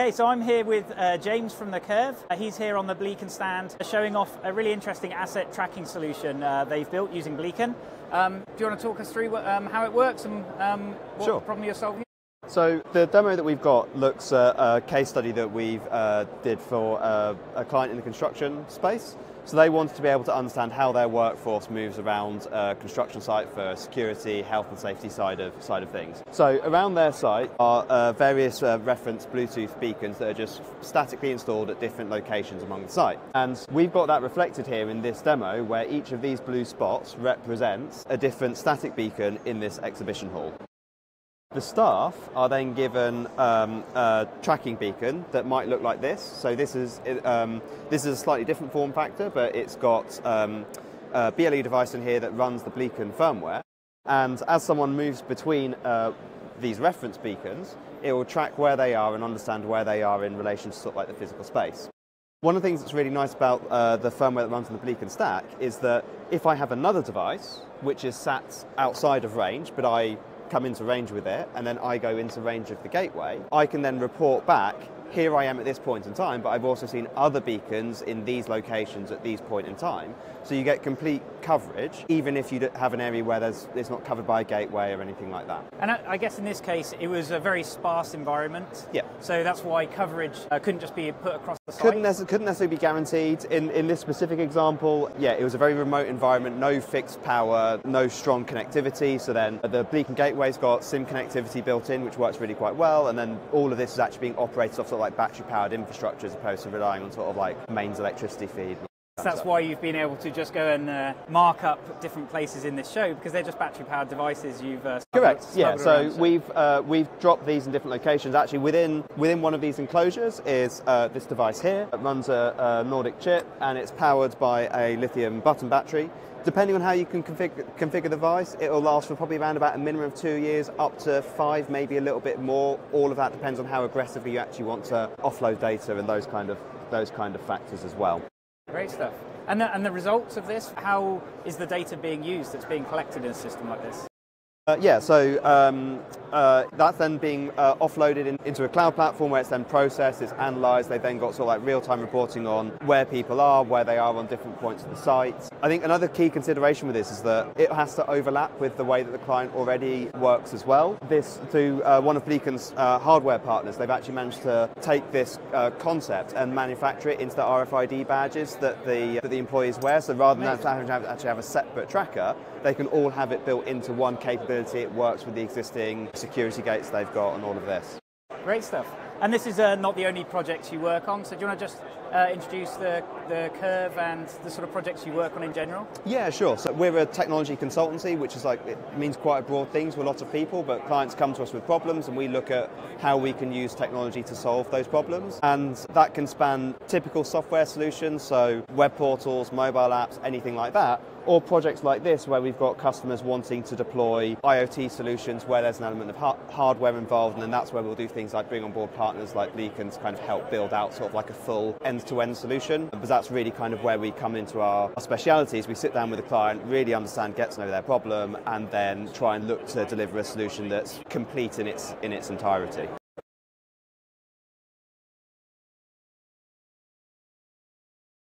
Okay, so I'm here with uh, James from The Curve. Uh, he's here on the Blecon stand showing off a really interesting asset tracking solution uh, they've built using Blecon. Um, do you want to talk us through um, how it works and um, what sure. problem you're solving? So the demo that we've got looks at a case study that we've uh, did for uh, a client in the construction space. So they wanted to be able to understand how their workforce moves around a construction site for security, health and safety side of side of things. So around their site are uh, various uh, reference Bluetooth beacons that are just statically installed at different locations among the site. And we've got that reflected here in this demo where each of these blue spots represents a different static beacon in this exhibition hall. The staff are then given um, a tracking beacon that might look like this. So this is um, this is a slightly different form factor, but it's got um, a BLE device in here that runs the Blecon firmware. And as someone moves between uh, these reference beacons, it will track where they are and understand where they are in relation to sort of like the physical space. One of the things that's really nice about uh, the firmware that runs on the Blecon stack is that if I have another device which is sat outside of range, but I come into range with it, and then I go into range of the gateway, I can then report back here I am at this point in time, but I've also seen other beacons in these locations at these point in time. So you get complete coverage, even if you have an area where there's, it's not covered by a gateway or anything like that. And I, guess in this case, it was a very sparse environment. Yeah. So that's why coverage uh, couldn't just be put across the site. Couldn't, couldn't necessarily be guaranteed. In, in this specific example, yeah, it was a very remote environment, no fixed power, no strong connectivity. So then the Blecon Gateway's got SIM connectivity built in, which works really quite well. And then all of this is actually being operated off sort of like battery powered infrastructure as opposed to relying on sort of like mains electricity feed. That's why you've been able to just go and uh, mark up different places in this show because they're just battery-powered devices. You've uh, correct, yeah. So around, we've uh, we've dropped these in different locations. Actually, within within one of these enclosures is uh, this device here. It runs a, a Nordic chip and it's powered by a lithium button battery. Depending on how you can configure, configure the device, it will last for probably around about a minimum of two years, up to five, maybe a little bit more. All of that depends on how aggressively you actually want to offload data and those kind of those kind of factors as well. Great stuff. And the, and the results of this, how is the data being used that's being collected in a system like this? Uh, yeah, so um, uh, that's then being uh, offloaded in, into a cloud platform where it's then processed, it's analysed. They've then got sort of like real-time reporting on where people are, where they are on different points of the site. I think another key consideration with this is that it has to overlap with the way that the client already works as well. This through uh, one of Blecon's uh, hardware partners, they've actually managed to take this uh, concept and manufacture it into the RFID badges that the that the employees wear. So rather than having to actually have a separate tracker, they can all have it built into one capability. It works with the existing security gates they've got and all of this. Great stuff. And this is uh, not the only project you work on, so do you want to just uh, introduce the, the curve and the sort of projects you work on in general? Yeah, sure. So we're a technology consultancy, which is like, it means quite a broad thing to a lot of people, but clients come to us with problems and we look at how we can use technology to solve those problems. And that can span typical software solutions, so web portals, mobile apps, anything like that, or projects like this where we've got customers wanting to deploy IoT solutions where there's an element of ha- hardware involved, and then that's where we'll do things like bring on board partners like Blecon to kind of help build out sort of like a full end-to-end solution. Because that's really kind of where we come into our, our specialities. We sit down with the client, really understand, get to know their problem, and then try and look to deliver a solution that's complete in its in its entirety.